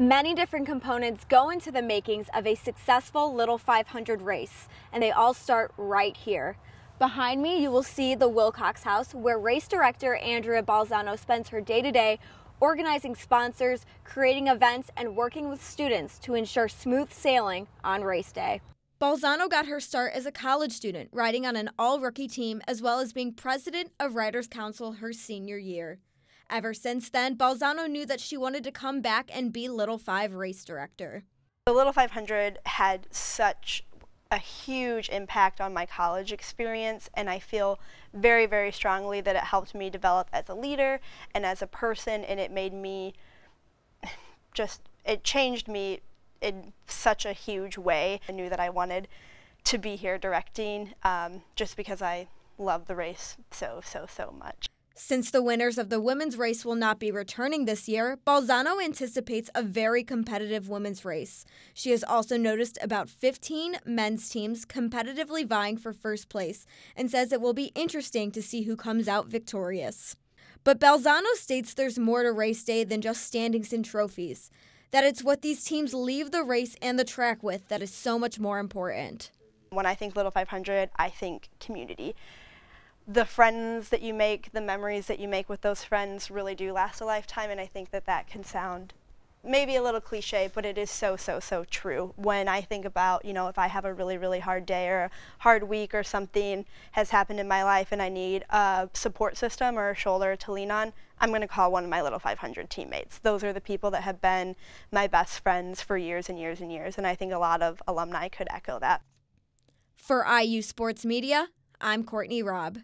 Many different components go into the makings of a successful Little 500 race, and they all start right here. Behind me, you will see the Wilcox House, where race director Andrea Balzano spends her day to day organizing sponsors, creating events, and working with students to ensure smooth sailing on race day. Balzano got her start as a college student, riding on an all rookie team, as well as being president of Riders Council her senior year. Ever since then, Balzano knew that she wanted to come back and be Little 5 race director. The Little 500 had such a huge impact on my college experience, and I feel very, very strongly that it helped me develop as a leader and as a person, and it made me just, it changed me in such a huge way. I knew that I wanted to be here directing um, just because I love the race so, so, so much. Since the winners of the women's race will not be returning this year, Balzano anticipates a very competitive women's race. She has also noticed about 15 men's teams competitively vying for first place and says it will be interesting to see who comes out victorious. But Balzano states there's more to race day than just standings and trophies, that it's what these teams leave the race and the track with that is so much more important. When I think Little 500, I think community the friends that you make, the memories that you make with those friends really do last a lifetime, and I think that that can sound maybe a little cliche, but it is so, so, so true. When I think about, you know, if I have a really, really hard day or a hard week or something has happened in my life and I need a support system or a shoulder to lean on, I'm going to call one of my little 500 teammates. Those are the people that have been my best friends for years and years and years, and I think a lot of alumni could echo that. For IU Sports Media, I'm Courtney Robb.